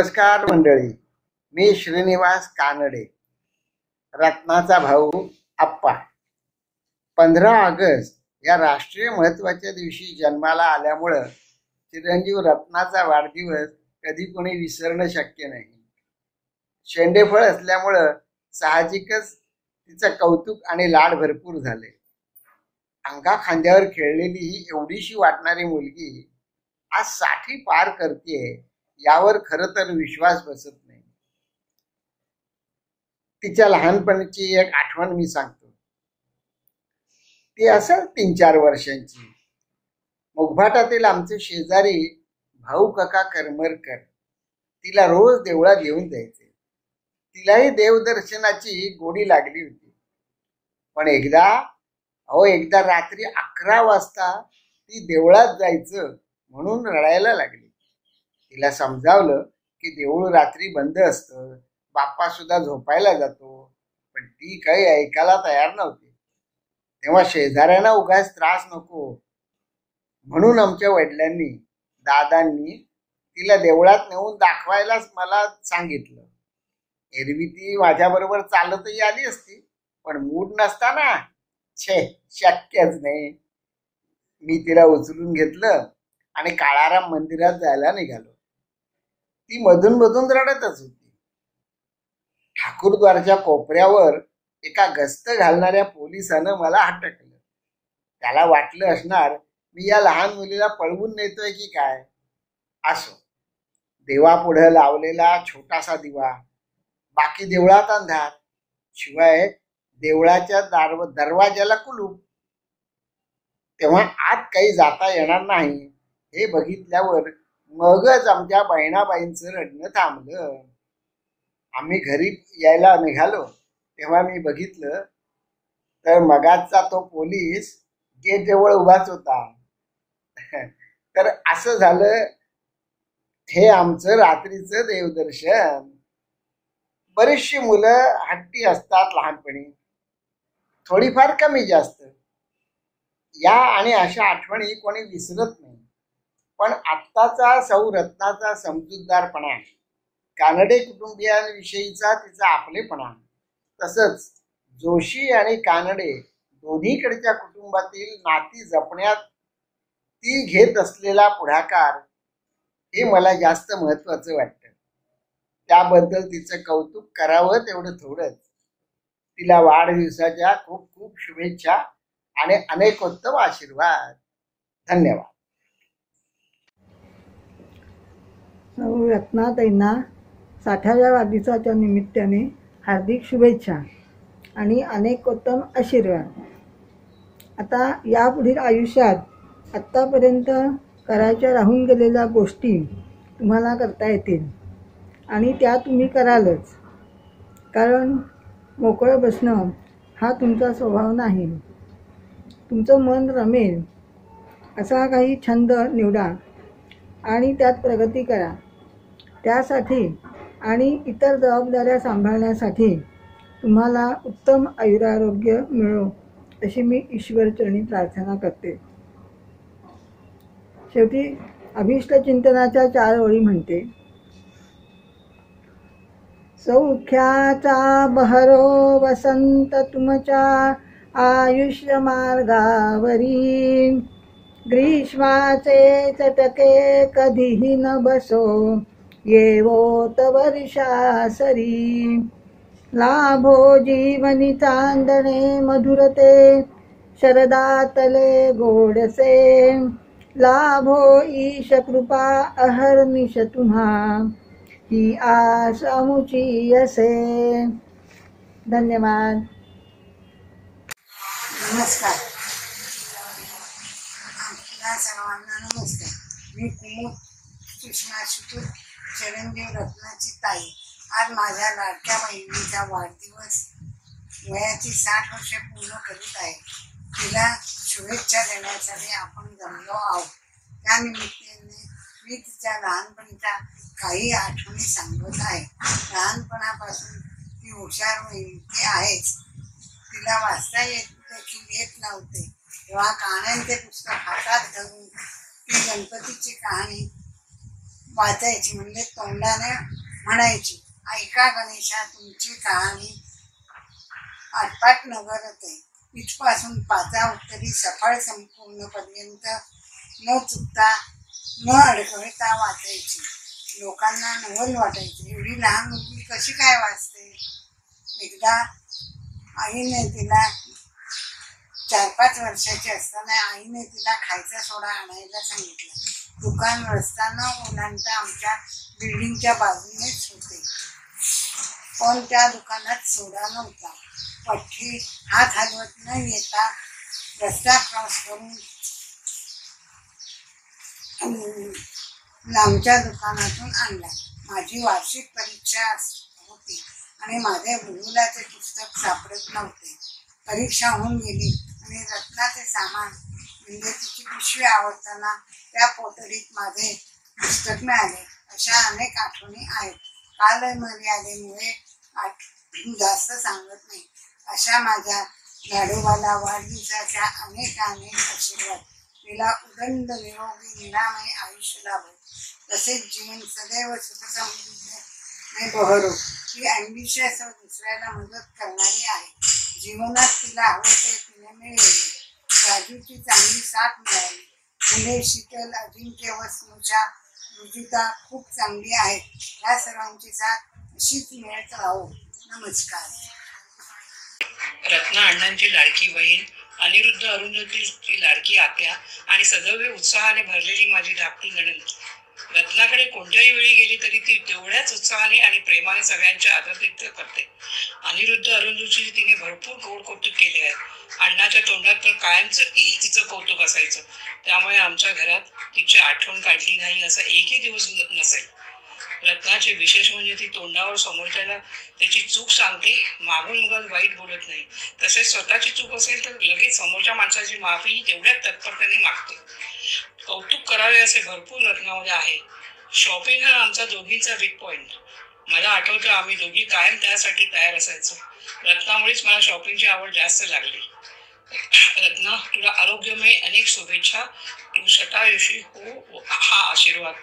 नमस्कार मंडळी. मी श्रीनिवास कानडे रत्नाचा भाऊ आप्पा. पंधरा ऑगस्ट या राष्ट्रीय महत्त्वाच्या दिवशी जन्माला आल्यामुळं चिरंजीव रत्नाचा वाढदिवस कधी कोणी विसरणं शक्य नाही. शेंडेफळ असल्यामुळं साहजिकच तिचं कौतुक आणि लाड भरपूर झाले. अंगा खांद्यावर खेळलेली ही एवढीशी वाटणारी मुलगी आज साठी पार करते यावर खर तर विश्वास बसत नाही. तिच्या लहानपणीची एक आठवण मी सांगतो. ती असेल तीन चार वर्षांची. मुगभाटातील आमचे शेजारी भाऊ काका करमरकर तिला रोज देवळात घेऊन जायचे. तिलाही देवदर्शनाची गोडी लागली होती. पण एकदा अहो एकदा रात्री अकरा वाजता ती देवळात जायचं म्हणून रडायला लागली. तिला समजावलं की देऊळ रात्री बंद असतं बाप्पा सुद्धा झोपायला जातो पण ती काही ऐकायला तयार नव्हती. तेव्हा शेजाऱ्यांना उगाच त्रास नको. म्हणून आमच्या वडिलांनी दादांनी तिला देवळात नेऊन दाखवायलाच मला सांगितलं. एरवी ती माझ्याबरोबर चालतही आली असती पण मूड नसताना छे शक्यच नाही. मी तिला उचलून घेतलं आणि काळाराम मंदिरात जायला निघालो. ती मधून मधून रडतच होती. ठाकूरद्वारच्या कोपऱ्यावर एका गस्त घालणाऱ्या पोलिसानं मला हटकलं त्याला वाटलं असणार मी या लहान मुलीला पळवून नेतोय की काय? असो. देवापुढं लावलेला छोटासा दिवा बाकी देवळात अंधार शिवाय देवळाच्या दार दरवाज्याला कुलूप. तेव्हा आत काही जाता येणार नाही हे बघितल्यावर मगच आमच्या बहिणाबाईंचं रडणं थांबलं. आम्ही घरी यायला निघालो. तेव्हा मी बघितलं तर मगाचा तो पोलीस गेट जवळ उभाच होता. तर असं झालं हे आमचं रात्रीचं देवदर्शन. बरीचशी मुलं हट्टी असतात लहानपणी. थोडीफार कमी जास्त. या आणि अशा आठवणी कोणी विसरत नाही. पण आत्ताचा सौ रत्नाचा समजूतदारपणा कानडे कुटुंबियांविषयीचा तिचा आपलेपणा तसंच जोशी आणि कानडे दोन्हीकडच्या कुटुंबातील नाती जपण्यात ती घेत असलेला पुढाकार हे मला जास्त महत्वाचं वाटतं. त्याबद्दल तिचं कौतुक करावं तेवढं थोडंच. तिला वाढदिवसाच्या खूप खूप शुभेच्छा आणि अनेकोत्तम आशीर्वाद. धन्यवाद. रत्नाताईंना साठाव्या वाढदिवसाच्या निमित्ताने हार्दिक शुभेच्छा आणि अनेकोत्तम आशीर्वाद. आता यापुढील आयुष्यात आत्तापर्यंत करायच्या राहून गेलेल्या गोष्टी तुम्हाला करता येतील. आणि त्या तुम्ही करालच. कारण मोकळं बसणं हा तुमचा स्वभाव नाही. तुमचं मन रमेल. असा काही छंद निवडा आणि त्यात प्रगती करा. त्यासाठी आणि इतर जबाबदाऱ्या सांभाळण्यासाठी तुम्हाला उत्तम आयुरारोग्य मिळो अशी मी ईश्वरचरणी प्रार्थना करते. शेवटी अभिष्ट चिंतनाच्या चार ओळी म्हणते. सौख्याचा बहरो वसंत तुमच्या आयुष्य मार्गावरी. ग्रीष्माचे चटके कधीही न बसो येवोत वर्षासरी लाभो जीवनी चांदणे मधुरते शरदातले गोडसे. लाभो ईश कृपा अहर्निश तुम्हा ही आस अमुची असे धन्यवाद. नमस्कार. सर्वांना नमस्कार. मी कुमुद सुषमा शुतूर चिरंजीव रत्नाची ताई. आज माझ्या लाडक्या बहिणीचा वाढदिवस. वयाची साठ वर्षे पूर्ण करीत आहे. तिला शुभेच्छा देण्यासाठी आपण जमलो आहोत. त्या निमित्ताने मी तिच्या लहानपणीच्या काही आठवणी सांगत आहे. लहानपणापासून ती हुशार होईल ती आहेच. तिला वाचता येत देखील येत नव्हते. तेव्हा कहाण्यांचे पुस्तक हातात धरून ती गणपतीची कहाणी वाचायची म्हणजे तोंडाने म्हणायची. ऐका गणेशा तुमची कहाणी आटपाट नगरत आहे. इथपासून पाचा उत्तरी सफळ संपूर्णपर्यंत न चुकता न अडखळता वाचायची. लोकांना नवल वाटायची. एवढी लहान मुलगी कशी काय वाचते? एकदा आईने तिला चार पाच वर्षाची असताना आईने तिला खायचा सोडा आणायला सांगितलं. दुकान रस्त्यानं ओलांडता आमच्या बिल्डिंगच्या बाजूनेच होते. पण त्या दुकानात सोडा नव्हता. पठ्ठे हात हलवत न येता रस्ता क्रॉस करून लांबच्या दुकानातून आणला. माझी वार्षिक परीक्षा होती आणि माझे भूगोलाचे पुस्तक सापडत नव्हते. परीक्षा होऊन गेली आणि रत्नाचे सामान म्हणजे तिची पिशवी आवडताना त्या पोतडीत माझे पुस्तक मिळाले. अशा अनेक आठवणी आहेत. कालमर्यादेमुळे आठ जास्त सांगत नाही. अशा माझ्या लाडोबाला वाढदिवसाच्या अनेक अनेक आशीर्वाद. तिला उदंड निरोगी निरामय आयुष्य लाभो. तसेच जीवन सदैव सुखसमृद्धीने बहरो. ती अँबिशियस व दुसऱ्याला मदत करणारी आहे. जीवनात तिला हवं ते तिने मिळवले. राजूची चांगली साथ मिळाली. मुले शीतल अजिंक्य व स्नुषा रुजुता खूप चांगली आहे. या सर्वांची साथ अशीच मिळत राहो. नमस्कार. रत्ना अण्णांची लाडकी बहीण अनिरुद्ध अरुंधतीची लाडकी आत्या आणि सदैव उत्साहाने भरलेली माझी धाकटी नणंद. रत्नाकडे कोणत्याही वेळी गेली तरी ती तेवढ्याच उत्साहाने आणि प्रेमाने सगळ्यांचे आदरातिथ्य करते. अनिरुद्ध अरुंधतीची तिने भरपूर गोड कौतुक केले आहे. अण्णाच्या तोंडात तर कायमचं तिचं कौतुक असायचं. त्यामुळे आमच्या घरात तिची आठवण काढली नाही असा एकही दिवस नसेल. रत्नाचे विशेष म्हणजे ती तोंडावर समोरच्याला त्याची चूक सांगते मागून उगाच वाईट बोलत नाही. तसेच स्वतःची चूक असेल तर लगेच समोरच्या माणसाची माफी तेवढ्याच तत्परतेने मागते. कौतुक करावे असे भरपूर लग्नामध्ये आहे. शॉपिंग हा आमचा दोघींचा वीक पॉईंट मला आठवतं आम्ही दोघी कायम त्यासाठी तयार असायचो. रत्नामुळेच मला शॉपिंगची आवड जास्त लागली. रत्ना तुला आरोग्यमय अनेक शुभेच्छा. तू शतायुषी हो हा आशीर्वाद.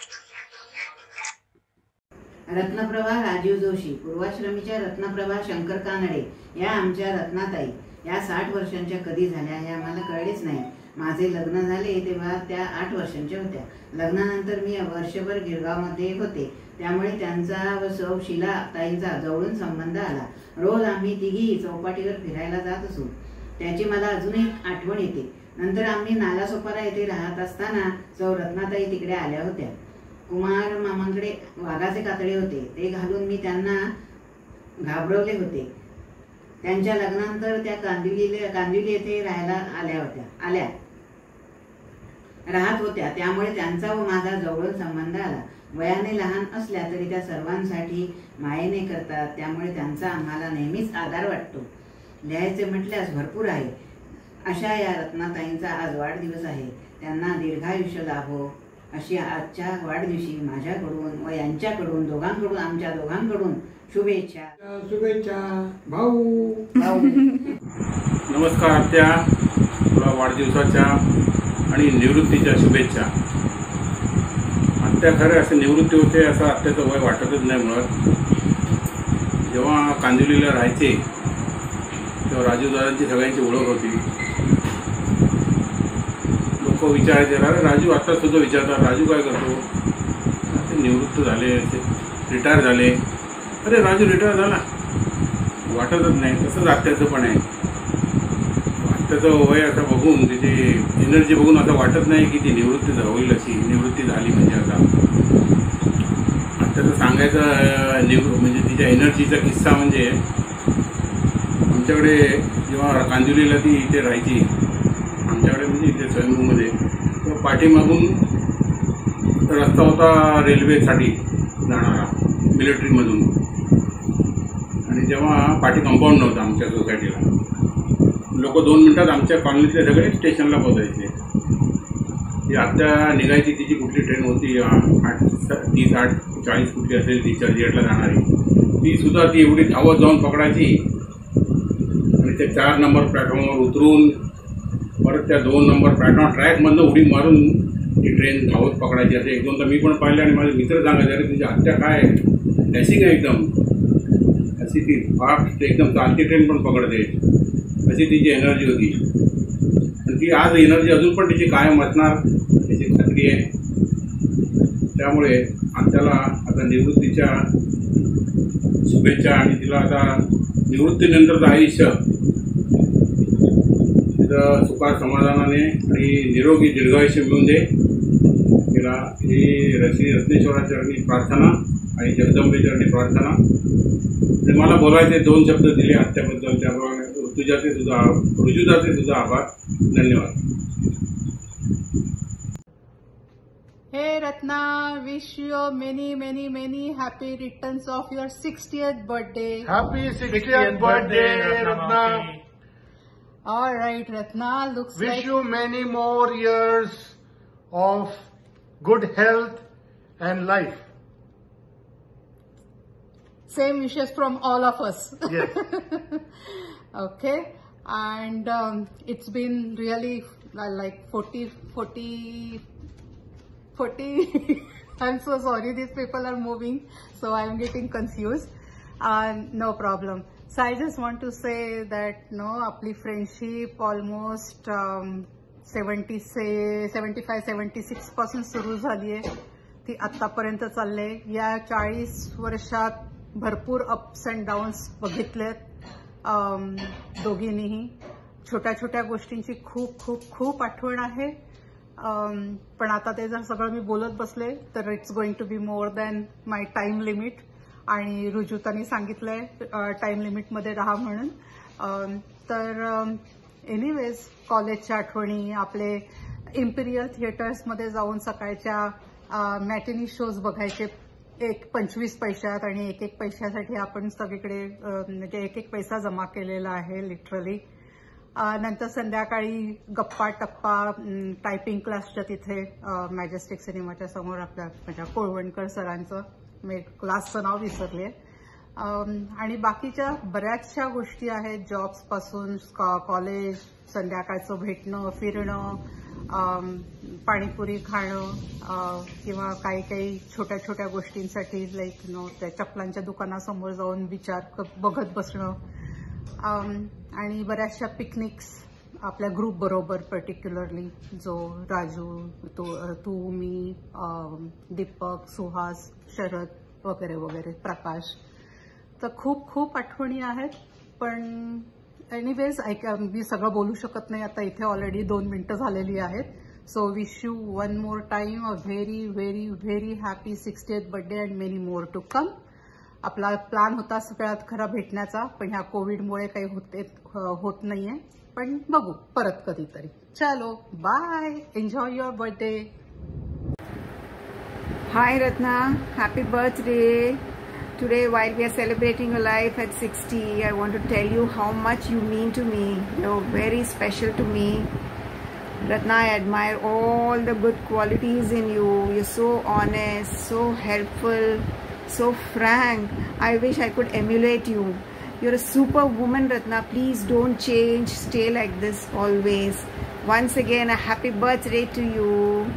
रत्नप्रभा राजीव जोशी पूर्वाश्रमीच्या रत्नप्रभा शंकर कानडे या आमच्या रत्नाताई. या साठ वर्षांच्या कधी झाल्या हे आम्हाला कळलेच नाही. माझे लग्न झाले तेव्हा त्या आठ वर्षांच्या होत्या. लग्नानंतर मी वर्षभर गिरगावमध्ये होते. त्यामुळे त्यांचा व सौ शिला ताईंचा जवळून संबंध आला. रोज आम्ही तिघी चौपाटीवर फिरायला जात असू. त्याची मला अजूनही आठवण येते. नंतर आम्ही नालासोपारा येथे राहत असताना सौ रत्नाताई तिकडे आल्या होत्या. कुमार मामांकडे वाघाचे कातडे होते. ते घालून मी त्यांना घाबरवले होते. त्यांच्या लग्नानंतर त्या कांदिवली कांदिवली येथे राहायला आल्या होत्या आल्या. राहत होत्या. त्यामुळे त्यांचा व माझा जवळून संबंध आला. वयाने लहान असल्या तरी त्या सर्वांसाठी मायेने करतात. त्यामुळे त्यांचा आम्हाला नेहमीच आधार वाटतो. लिहायचे म्हटल्यास भरपूर आहे. अशा या रत्नाताईंचा आज वाढदिवस आहे. त्यांना दीर्घायुष्य लाभो. अशी आजच्या वाढदिवशी माझ्याकडून व यांच्याकडून दोघांकडून आमच्या दोघांकडून शुभेच्छा. शुभेच्छा. भाऊ. भाऊ. नमस्कार तुला वाढदिवसाच्या आणि निवृत्तीच्या शुभेच्छा. आत्या खरं असे निवृत्ती होते असं आत्याचं वय वाटतच नाही मुळात. जेव्हा कांदिवलीला राहायचे तेव्हा राजूदारांची सगळ्यांची ओळख होती. लोक विचारायचे अरे राजू आत्ता सुद्धा विचारतात राजू काय करतो? ते निवृत्त झाले असे रिटायर झाले. अरे राजू रिटायर झाला. वाटतच नाही तसंच आत्याचं पण आहे. त्याचं वय असं बघून तिथे एनर्जी बघून असं वाटत नाही की ती निवृत्ती होईल अशी निवृत्ती झाली म्हणजे आता. त्याचं सांगायचं निव म्हणजे तिच्या एनर्जीचा किस्सा म्हणजे आमच्याकडे जेव्हा कांदिवलीला ती इथे राहायची आमच्याकडे म्हणजे इथे स्वयंभूमध्ये तेव्हा पाठीमागून रस्ता होता रेल्वेसाठी जाणारा मिलिटरीमधून आणि जेव्हा पाठी कंपाऊंड नव्हता आमच्या सोसायटीला लोक दोन मिनटात आमच्या कॉलनीतले सगळे स्टेशनला पोचायचे ती आत्ता निघायची तिची कुठली ट्रेन होती आठ तीस आठ चाळीस कुठली असेल ती चर्चगेटला जाणारी. ती सुद्धा ती एवढी धावत जाऊन पकडायची. आणि त्या चार नंबर प्लॅटफॉर्मवर उतरून परत त्या दोन नंबर प्लॅटफॉर्म ट्रॅकमधनं उडी मारून ती ट्रेन धावत पकडायची. असे एक दोनदा मी पण पाहिले आणि माझे मित्र सांगायचे अरे तुझी आत्या काय? आहे?" आहे एकदम. अशी ती फास्ट एकदम चालती ट्रेन पण पकडते. अशी तिची एनर्जी होती. आणि ती आज एनर्जी अजून पण तिची कायम असणार याची खात्री आहे. त्यामुळे आमच्याला आता निवृत्तीच्या शुभेच्छा आणि तिला आता निवृत्तीनंतरचं आयुष्य तिथं सुखा समाधानाने आणि निरोगी दीर्घायुष्य मिळून दे. तिला ही श्री रत्नेश्वराचरणी प्रार्थना आणि जगदंबेचरणी प्रार्थना. मला बोलायचे दोन शब्द दिले आत्याबद्दल त्याप्रमाणे ऋतुजाचे सुद्धा ऋजुजाचे सुद्धा आभार धन्यवाद Hey Ratna, wish you many, many, many happy returns of your 60th birthday. Happy 60th birthday, Ratna. All right, Ratna, looks Wish like you many more years of good health and life. same wishes from all of us. Yes. Okay, and um, it's been really uh, like 40, 40, 40. I'm so sorry, these people are moving, so I'm getting confused. Uh, no problem. So I just want to say that no, आपली friendship almost seventy से seventy five seventy सिक्सपासून सुरू झाली आहे ती आतापर्यंत चालले या चाळीस वर्षात भरपूर अप्स अँड डाऊन्स बघितलेत दोघींनीही छोट्या छोट्या गोष्टींची खूप खूप खूप आठवण आहे. पण आता ते जर सगळं मी बोलत बसले तर it's going to be more than my time limit आणि रुजुतानी सांगितलंय टाइम लिमिटमध्ये राहा म्हणून. तर एनिवेज कॉलेजच्या आठवणी आपले इम्पिरियल थिएटर्समध्ये जाऊन सकाळच्या मॅटिनी शोज बघायचे. एक पंचवीस पैशात आणि एक एक पैशासाठी आपण सगळीकडे म्हणजे एक एक पैसा जमा केलेला आहे लिटरली नंतर संध्याकाळी गप्पा टप्पा टायपिंग क्लासच्या तिथे मॅजेस्टिक सिनेमाच्या समोर आपल्या माझ्या कोळवणकर सरांचं मी क्लासचं नाव विसरले. आणि बाकीच्या बऱ्याचशा गोष्टी आहेत जॉब्सपासून कॉलेज संध्याकाळचं भेटणं फिरणं पाणीपुरी खाणं किंवा काही काही छोट्या छोट्या गोष्टींसाठी लाईक नो त्या चपलांच्या दुकानासमोर जाऊन विचार बघत बसणं. आणि बऱ्याचशा पिकनिक्स आपल्या ग्रुप बरोबर पर्टिक्युलरली जो राजू तू तू मी दीपक सुहास शरद वगैरे वगैरे प्रकाश. तर खूप खूप आठवणी आहेत पण एनिवेज ऐक मी सगळं बोलू शकत नाही. आता इथे ऑलरेडी दोन मिनिटं झालेली आहेत. So wish you one more time a very very very happy sixtieth birthday and many more to come आपला प्लॅन होता सगळ्यात खरा भेटण्याचा पण ह्या कोविडमुळे काही होते होत नाहीये. पण बघू परत कधीतरी. चलो bye enjoy your birthday hi Ratna happy birthday today while we are celebrating your life at 60 i want to tell you how much you mean to me. You're very special to me. Ratna i admire all the good qualities in you. You're so honest so helpful so frank. I wish i could emulate you. You're a super woman ratna. Please don't change. Stay like this always. Once again a happy birthday to you.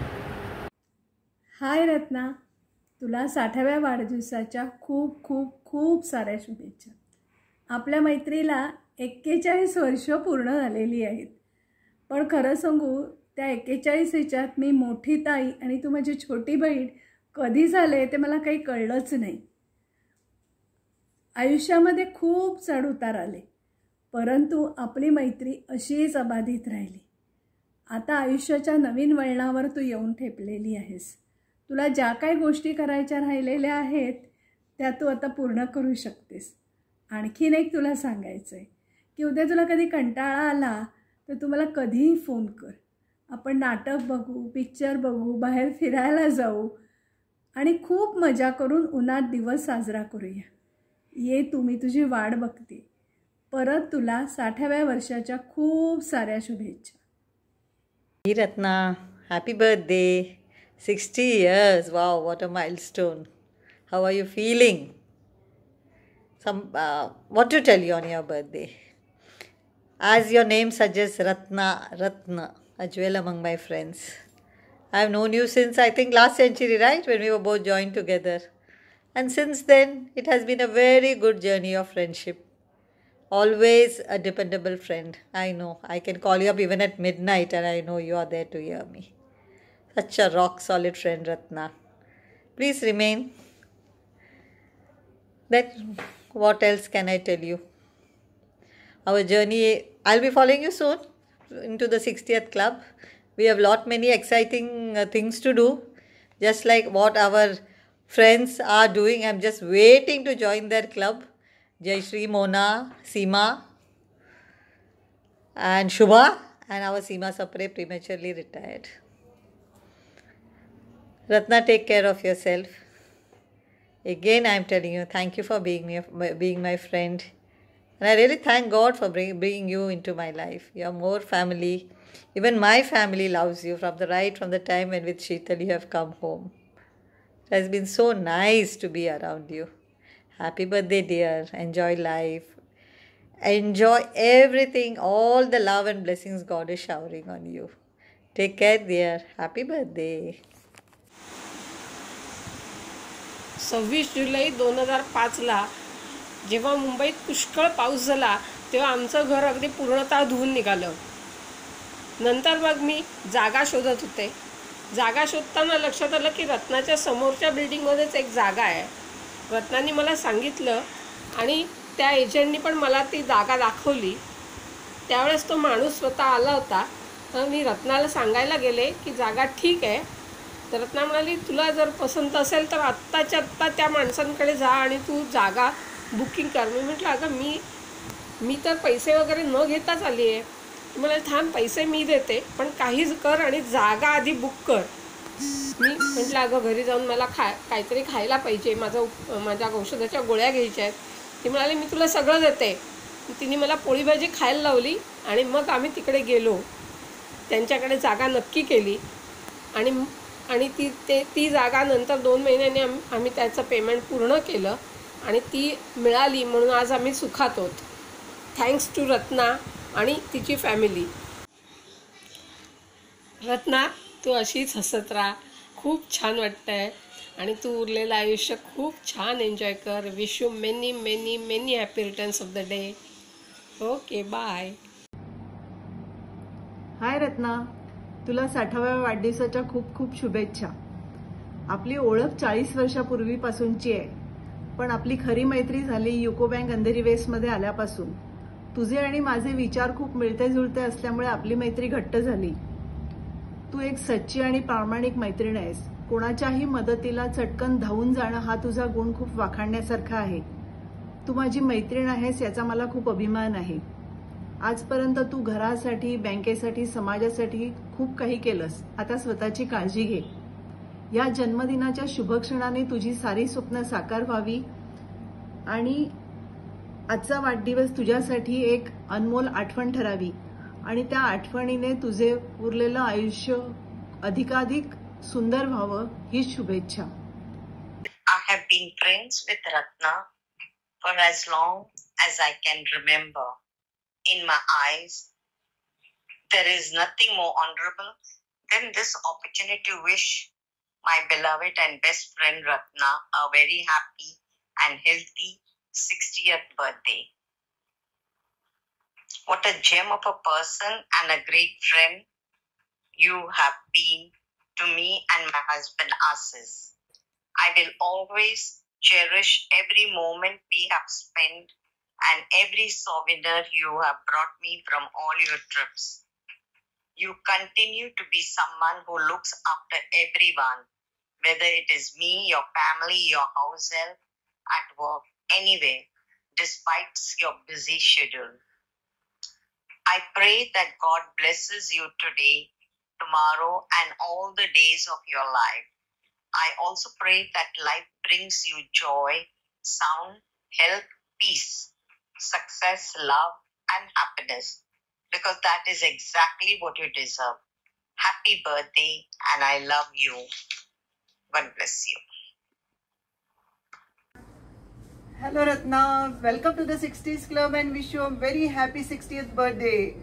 Hi ratna. तुला साठाव्या वाढदिवसाच्या खूप खूप खूप साऱ्या शुभेच्छा. आपल्या मैत्रीला एक्केचाळीस वर्ष पूर्ण झालेली आहेत. पण खरं सांगू त्या एक्केचाळीस ह्याच्यात मी मोठी ताई आणि तू माझी छोटी बहीण कधी झाले ते मला काही कळलंच नाही. आयुष्यामध्ये खूप चढउतार आले परंतु आपली मैत्री अशीच अबाधित राहिली. आता आयुष्याच्या नवीन वळणावर तू येऊन ठेपलेली आहेस. तुला ज्या काही गोष्टी करायच्या राहिलेल्या आहेत त्या तू आता पूर्ण करू शकतेस. आणखीन एक तुला सांगायचं आहे की उद्या तुला कधी कंटाळा आला तर तू मला कधीही फोन कर. आपण नाटक बघू पिक्चर बघू बाहेर फिरायला जाऊ आणि खूप मजा करून उन्हात दिवस साजरा करूया. ये तू मी तुझी वाट बघते. परत तुला साठाव्या वर्षाच्या खूप साऱ्या शुभेच्छा. Hi Ratna happy birthday 60 years. Wow, what a milestone. How are you feeling? Some uh, what to tell you on your birthday? As your name suggests, Ratna, Ratna, a jewel among my friends. I've known you since I think last century, right? When we were both joined together. And since then, it has been a very good journey of friendship. Always a dependable friend. I know. I can call you up even at midnight and I know you are there to hear me. Such a rock solid friend, Ratna. Please remain. That what else can I tell you? Our journey, I'll be following you soon into the 60th club. We have lot many exciting uh, things to do, just like what our friends are doing. I'm just waiting to join their club. jay Shri Mona, Seema, and Shubha, and our Seema Sapre prematurely retired. Ratna, take care of yourself. Again, I'm telling you, thank you for being me, being my friend. And I really thank God for bring, bringing you into my life. You're more family. Even my family loves you from the right from the time when with Sheetal you have come home. It has been so nice to be around you. Happy birthday, dear. Enjoy life. Enjoy everything, all the love and blessings God is showering on you. Take care, dear. Happy birthday. सव्वीस जुलै दोन हजार पाचला जेव्हा मुंबईत पुष्कळ पाऊस झाला तेव्हा आमचं घर अगदी पूर्णतः धुवून निघालं. नंतर मग मी जागा शोधत होते. जागा शोधताना लक्षात आलं की रत्नाच्या समोरच्या बिल्डिंगमध्येच एक जागा आहे. रत्नाने मला सांगितलं आणि त्या एजंटनी पण मला ती जागा दाखवली. त्यावेळेस तो माणूस स्वतः आला होता. तर मी रत्नाला सांगायला गेले की जागा ठीक आहे तर रत्ना म्हणाली तुला जर पसंत असेल तर आत्ताच्या आत्ता त्या माणसांकडे जा आणि तू जागा बुकिंग कर. मी म्हटलं अगं मी मी तर पैसे वगैरे न घेताच आली आहे. मला थांब पैसे मी देते पण काहीच कर आणि जागा आधी बुक कर. मी म्हटलं अगं घरी जाऊन मला खा काहीतरी खायला पाहिजे. माझं माझ्या औषधाच्या गोळ्या घ्यायच्या आहेत. ती म्हणाली मी तुला सगळं देते. तिने मला पोळी भाजी खायला लावली आणि मग आम्ही तिकडे गेलो. त्यांच्याकडे जागा नक्की केली. आणि आणि ती ते ती जागा नंतर दोन महिन्यांनी आम आम्ही त्याचं पेमेंट पूर्ण केलं आणि ती मिळाली म्हणून आज आम्ही सुखात आहोत. थँक्स टू रत्ना आणि तिची फॅमिली रत्ना तू अशीच हसत राहा. खूप छान वाटतं आहे आणि तू उरलेलं आयुष्य खूप छान एन्जॉय कर. Wish you many many many happy returns of the day okay bye hi Ratna. तुला साठाव्या वाढदिवसाच्या खूप खूप शुभेच्छा. आपली ओळख चाळीस वर्षापूर्वीपासूनची आहे. पण आपली खरी मैत्री झाली युको बँक अंधेरी वेस्टमध्ये आल्यापासून. तुझे आणि माझे विचार खूप मिळते जुळते असल्यामुळे आपली मैत्री घट्ट झाली. तू एक सच्ची आणि प्रामाणिक मैत्रीण आहेस. कोणाच्याही मदतीला चटकन धावून जाणं हा तुझा गुण खूप वाखाणण्यासारखा आहे. तू माझी मैत्रीण आहेस याचा मला खूप अभिमान आहे. आजपर्यंत तू घरासाठी बँकेसाठी समाजासाठी खूप काही केलंस. आता स्वतःची काळजी घे. या जन्मदिनाच्या शुभक्षणाने तुझी सारी स्वप्न साकार व्हावी आणि आजचा वाढदिवस तुझ्यासाठी एक अनमोल आठवण ठरावी. आणि त्या आठवणीने तुझे उरलेलं आयुष्य अधिकाधिक सुंदर व्हावं हीच शुभेच्छा. I have been friends with Ratna for as long as I can remember. In my eyes, there is nothing more honorable than this opportunity to wish my beloved and best friend Ratna a very happy and healthy 60th birthday. What a gem of a person and a great friend you have been to me and my husband Asis. I will always cherish every moment we have spent and every souvenir you have brought me from all your trips. You continue to be someone who looks after everyone, whether it is me, your family, your house help, at work, anywhere, despite your busy schedule. I pray that God blesses you today, tomorrow, and all the days of your life. I also pray that life brings you joy, sound, health, peace, success, love, and happiness because that is exactly what you deserve. Happy birthday, and I love you. God bless you. Hello Ratna, welcome to the 60s Club and wish you a very happy 60th birthday.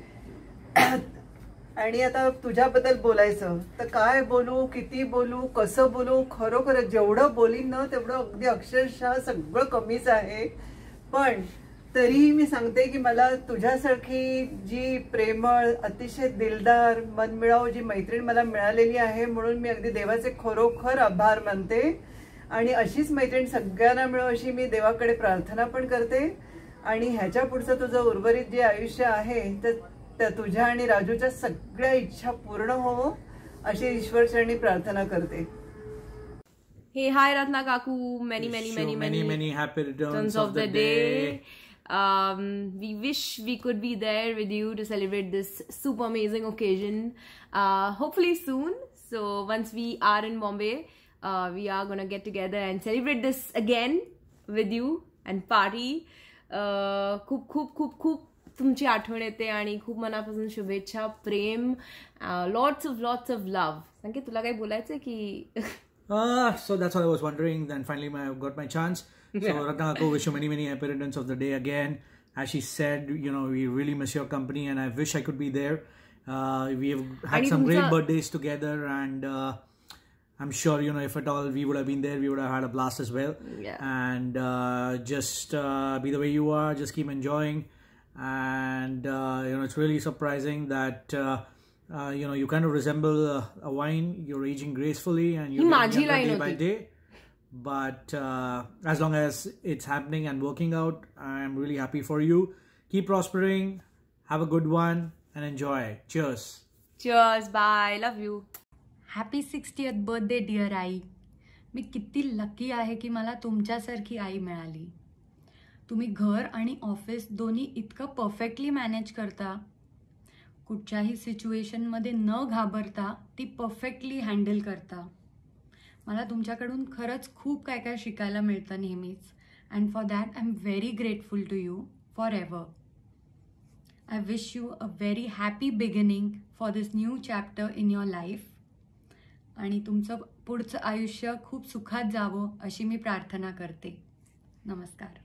आणि आता तुझ्याबद्दल बोलायचं तर काय बोलू किती बोलू कसं बोलू खरोखर जेवढं बोलीन ना तेवढं अगदी अक्षरशः सगळं कमीच आहे पण तरीही मी सांगते की मला तुझ्यासारखी जी प्रेमळ अतिशय दिलदार मनमिळावू जी मैत्रीण मला मिळालेली आहे म्हणून मी अगदी देवाचे खरोखर आभार मानते आणि अशीच मैत्रीण सगळ्यांना मिळो अशी मी देवाकडे प्रार्थना पण करते आणि ह्याच्या पुढचं तुझं उर्वरित जे आयुष्य आहे तर त्या तुझ्या आणि राजूच्या सगळ्या इच्छा पूर्ण हो अशी ईश्वरचरणी प्रार्थना करते Hey, hi Ratna Kaku. Many, many, Wish many, you many, many, many happy returns returns of the day. Um, we wish we could be there with you to celebrate this super amazing occasion. Uh, hopefully soon. So once we are in Bombay, uh, we are gonna get together and celebrate this again with you and party. Uh, खूप खूप खूप खूप तुमची आठवण येते आणि खूप मनापासून शुभेच्छा प्रेम lots of lots of love Sanket तुला काही बोलायचंय की Ah, so that's what I was wondering. Then finally, I got so Ratnako, wish you many, many happy returns of the day again. As she said, you know, we really miss your company and I wish I could be there. Uh, we have had some great birthdays together and uh, I'm sure, you know, if at all we would have been there, we would have had a blast as well. Yeah. And uh, just uh, be the way you are, just keep enjoying. And, uh, you know, it's really surprising that. Uh, you know, you kind of resemble a wine. You're aging gracefully, and you're getting younger day by day But uh, as long as it's happening and working out, I'm really happy for you. Keep prospering. Have a good one and enjoy. Cheers. Cheers, bye, love you. Happy sixtieth birthday dear आई मी किती lucky आहे की मला तुमच्यासारखी आई मिळाली तुम्ही घर आणि office दोन्ही इतकं परफेक्टली मॅनेज करता कुठच्याही सिच्युएशनमध्ये न घाबरता ती परफेक्टली हँडल करता मला तुमच्याकडून खरंच खूप काय काय शिकायला मिळतं नेहमीच. And for that I am very grateful to you for ever I wish you a very happy beginning for this new chapter in your life आणि तुमचं पुढचं आयुष्य खूप सुखात जावं अशी मी प्रार्थना करते. नमस्कार.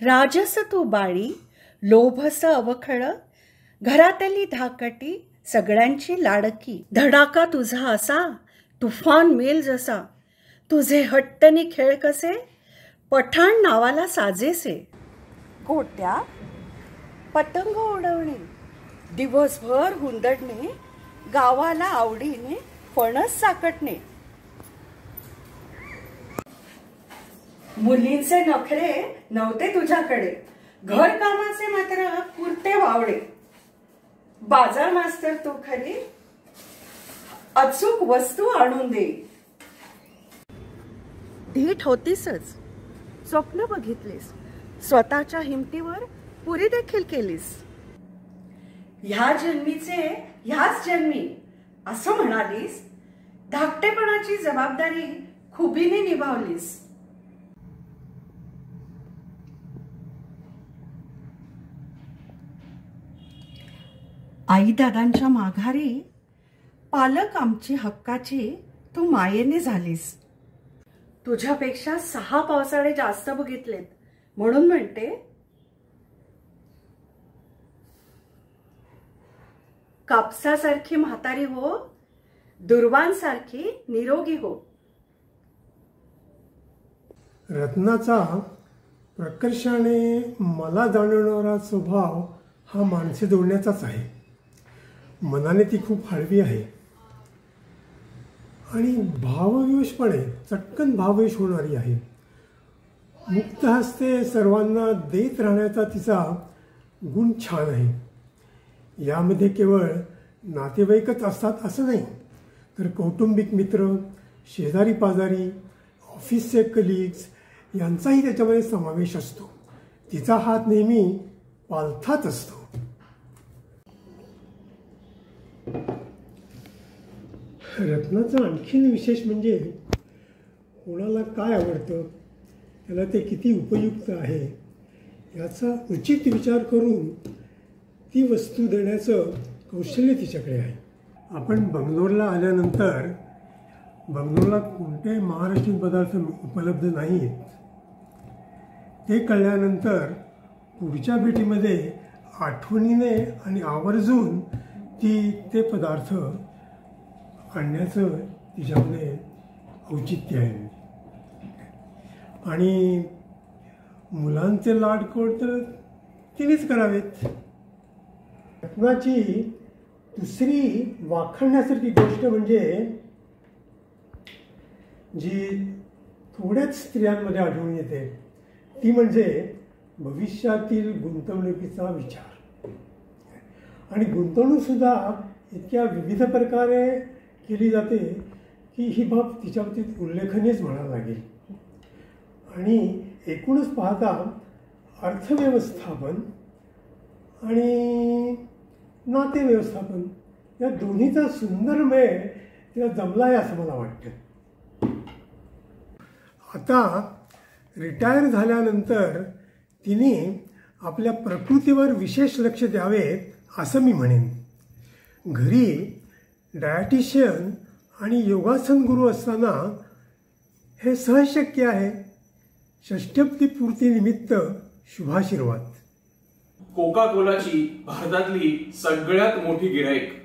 राजस तू बाळी लोभस अवखळ घरातली धाकटी सगळ्यांची लाडकी. धडाका तुझा असा तुफान मेल जसा. तुझे हट्टनी खेळ कसे? पठाण नावाला साजेसे. गोट्या पतंग उडवणे दिवसभर हुंदडणे गावाला आवडीने फणस साकटणे. मुलींचे नखरे नव्हते तुझ्याकडे. घर कामाचे मात्र पुरते वावडे. बाजार मास्तर तू खरी अचूक वस्तू आणून दे. धीट होतीसच. स्वप्न बघितलीस. स्वतःच्या हिमतीवर पुरी देखील केलीस. ह्या जन्मीचे ह्याच जन्मी असं म्हणालीस? धाकटेपणाची जबाबदारी खुबीने निभावलीस. आई दादांच्या माघारी पालक आमची हक्काची तू मायेने झालीस. तुझ्यापेक्षा सहा पावसाळे जास्त बघितलेत. म्हणून म्हणते कापसासारखी म्हातारी हो दुर्वांसारखी निरोगी हो. रत्नाचा प्रकर्षाने मला जाणवणारा स्वभाव हा माणसे जोडण्याचाच आहे. मनाने ती खूप हळवी आहे. आणि भावविवशपणे चटकन भावविश होणारी आहे. मुक्त हस्ते सर्वांना देत राहण्याचा तिचा गुण छान आहे. यामध्ये केवळ नातेवाईकच असतात असं नाही तर कौटुंबिक मित्र शेजारी पाजारी ऑफिसचे कलिग्स यांचाही त्याच्यामध्ये समावेश असतो. तिचा हात नेहमी पालथाच असतो. रत्नाचं आणखीन विशेष म्हणजे कोणाला काय आवडतं त्याला ते किती उपयुक्त आहे याचा उचित विचार करून ती वस्तू देण्याचं कौशल्य तिच्याकडे आहे. आपण बंगलोरला आल्यानंतर बंगलोरला कोणते महाराष्ट्रीयन पदार्थ उपलब्ध नाहीत ते कळल्यानंतर पुढच्या भेटीमध्ये आठवणीने आणि आवर्जून ती ते पदार्थ आणण्याचं तिच्यामध्ये औचित्य आहे. आणि मुलांचे लाडकोड तर तिनेच करावेत. रत्नाची दुसरी वाखाणण्यासारखी गोष्ट म्हणजे जी थोड्याच स्त्रियांमध्ये आढळून येते ती म्हणजे भविष्यातील गुंतवणुकीचा विचार. आणि गुंतवणूकसुद्धा इतक्या विविध प्रकारे केली जाते की ही बाब तिच्या बाबतीत उल्लेखनीयच म्हणावं लागेल. आणि एकूणच पाहता अर्थव्यवस्थापन आणि नाते व्यवस्थापन या दोन्हीचा सुंदर मेळ तिला जमला आहे असं मला वाटतं. आता रिटायर झाल्यानंतर तिने आपल्या प्रकृतीवर विशेष लक्ष द्यावे असं मी म्हणेन. घरी डायटिशियन आणि योगासन गुरु असताना हे सहज शक्य आहे. षष्टपदी पूर्तीनिमित्त शुभाशीर्वाद. कोका कोलाची भारतातली सगळ्यात मोठी गिराईक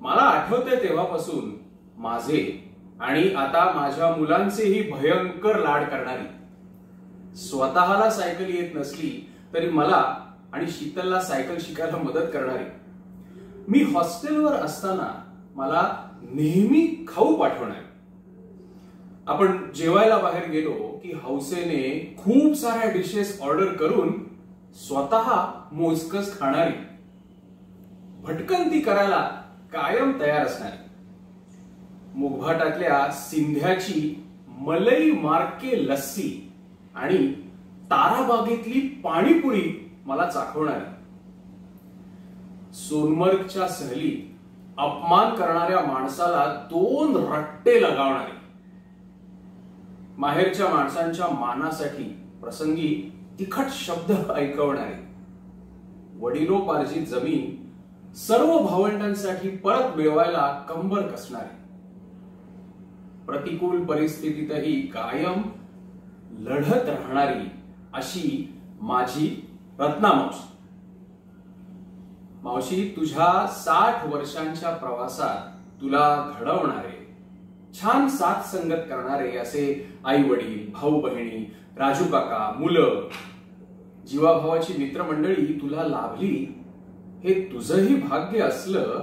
मला आठवते तेव्हापासून माझे आणि आता माझ्या मुलांचेही भयंकर लाड करणारी. स्वतःला सायकल येत नसली तरी मला आणि शीतलला सायकल शिकायला मदत करणारी. मी हॉस्टेलवर असताना मला नेहमी खाऊ पाठवणारी आपण जेवायला बाहेर गेलो की हौसेने खूप साऱ्या डिशेस ऑर्डर करून स्वतः मोजकच खाणारी. भटकंती करायला कायम तयार असणारी. मुगभाटातल्या सिंध्याची मलई मार्के लस्सी आणि ताराबागेतली पाणीपुरी मला चाखवणारी. सोनमर्गच्या सहली अपमान करणाऱ्या माणसाला दोन रट्टे लगावणारे. माहेरच्या माणसांच्या मानासाठी प्रसंगी तिखट शब्द ऐकवणारे. वडिलोपार्जित जमीन सर्व भावंडांसाठी परत मिळवायला कंबर कसणारे. प्रतिकूल परिस्थितीतही कायम लढत राहणारी अशी माझी रत्ना मावशी तुझ्या साठ वर्षांच्या प्रवासात तुला घडवणारे छान साथ संगत करणारे असे आई वडील भाऊ बहिणी राजू काका मुलं जीवाभावाची मित्रमंडळी तुला लाभली. हे तुझंही भाग्य असलं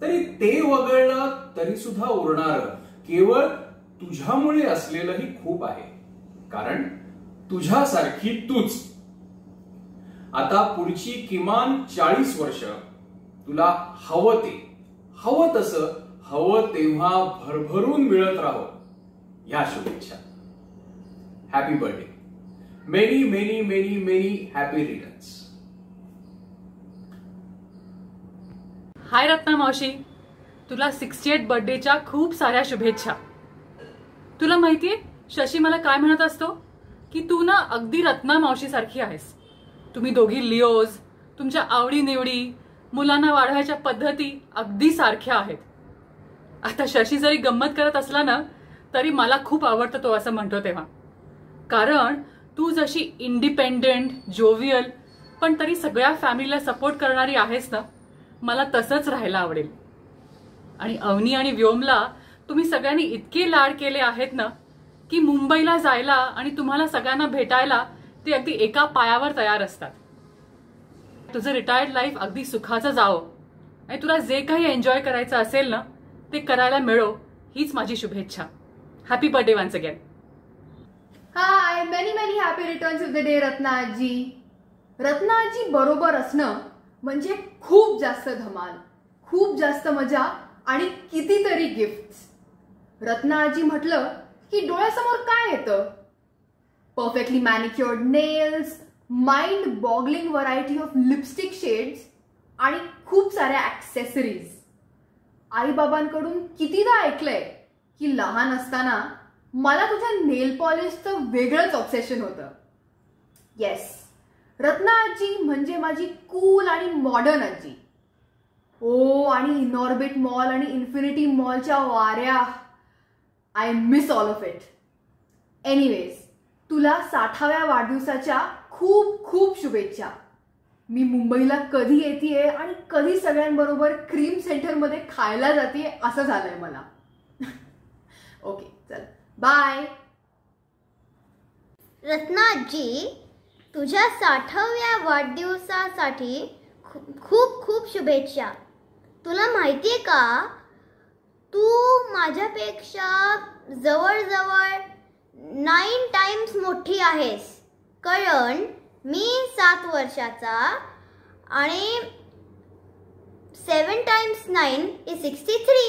तरी ते वगळलं तरी सुद्धा उरणार केवळ तुझ्यामुळे असलेलंही खूप आहे. कारण तुझ्यासारखी तूच आता पुढची किमान चाळीस वर्ष तुला हवं ते. हवं तसं हवं तेव्हा भरभरून मिळत राहो. या शुभेच्छा. Happy birthday many many many many happy returns hi Ratna मावशी. तुला सिक्स्टी एट बर्थडेच्या खूप साऱ्या शुभेच्छा. तुला माहितीये शशी मला काय म्हणत असतो? की तू ना अगदी रत्ना मावशी सारखी आहेस. तुम्ही दोघी लिओज तुमच्या आवडीनिवडी मुलांना वाढवायच्या पद्धती अगदी सारख्या आहेत. आता शशी जरी गंमत करत असला ना तरी मला खूप आवडतं तो असं म्हणतो तेव्हा. कारण तू जशी इंडिपेंडेंट जोवियल पण तरी सगळ्या फॅमिलीला सपोर्ट करणारी आहेस ना मला तसंच राहायला आवडेल. आणि अवनी आणि व्योमला तुम्ही सगळ्यांनी इतके लाड केले आहेत ना की मुंबईला जायला आणि तुम्हाला सगळ्यांना भेटायला ते अगदी एका पायावर तयार असतात. तुझं रिटायर्ड लाईफ अगदी सुखाचं जावं. आणि तुला जे काही एन्जॉय करायचं असेल ना ते करायला मिळो हीच माझी शुभेच्छा. Happy birthday once again hi many many happy returns of the day Ratnaji. Ratnaji बरोबर असणं म्हणजे खूप जास्त धमाल खूप जास्त मजा आणि कितीतरी गिफ्ट रत्नाजी म्हटलं की डोळ्यासमोर काय येतं? Perfectly manicured nails mind boggling variety of lipstick shades आणि खूप साऱ्या ॲक्सेसरीज आईबाबांकडून कितीदा ऐकलंय की लहान असताना मला तुझ्या नेल पॉलिशचं वेगळंच ऑब्सेशन होतं. येस रत्ना आजी म्हणजे माझी कूल आणि मॉडर्न आजी. ओ आणि इनॉर्बिट मॉल आणि इन्फिनिटी मॉलच्या वाऱ्या. I miss all of it anyways तुला साठाव्या वाढदिवसाच्या खूप खूप शुभेच्छा. मी मुंबईला कधी येते आणि कधी सगळ्यांबरोबर क्रीम सेंटरमध्ये खायला जाते असं झालंय मला. ओके चल. बाय रत्नाजी तुझ्या साठाव्या वाढदिवसासाठी खूप खूप शुभेच्छा. तुला माहितीये का? तू माझ्यापेक्षा जवळजवळ नाईन टाइम्स मोठी आहेस. कारण मी सात वर्षाचा आणि seven times nine is sixty three